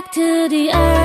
back to the earth.